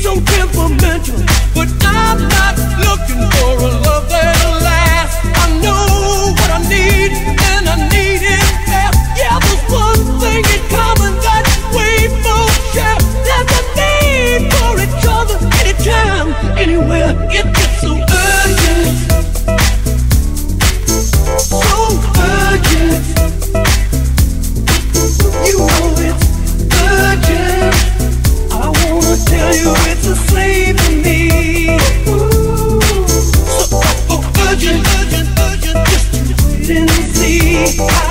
so temperamental, high.